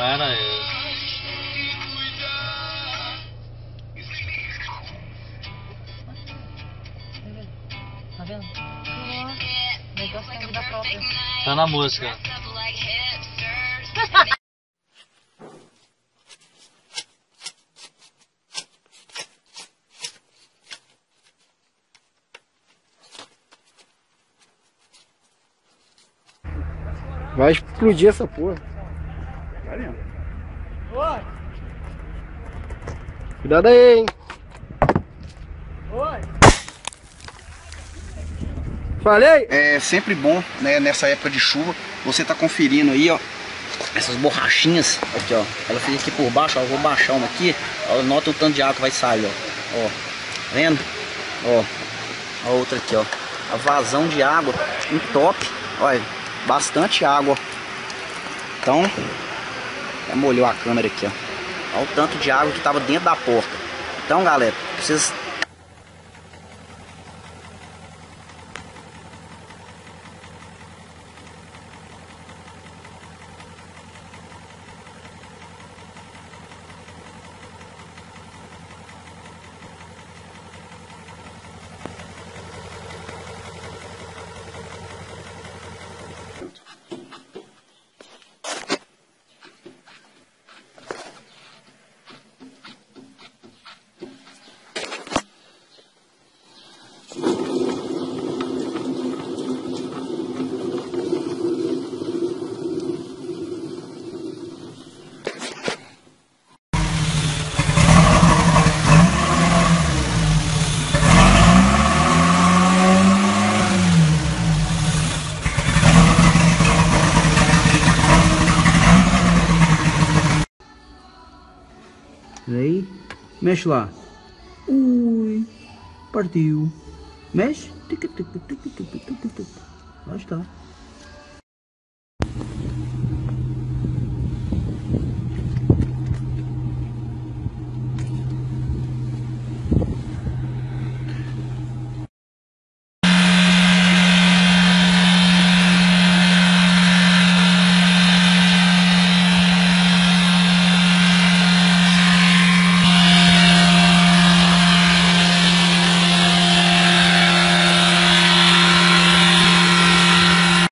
era eu. Tá vendo? Tá na música. Vai explodir essa porra. Vai mesmo. Cuidado aí, hein? Falei? É sempre bom, né, nessa época de chuva, você tá conferindo aí, ó, essas borrachinhas, aqui, ó. Ela fez aqui por baixo, ó, eu vou baixar uma aqui, ó, nota o tanto de água que vai sair, ó. Ó, tá vendo? Ó, a outra aqui, ó. A vazão de água em top, olha, bastante água. Então, até molhou a câmera aqui, ó. Olha o tanto de água que tava dentro da porta. Então, galera, vocês Aí, mexe lá. Ui, partiu. Mexe. Lá está.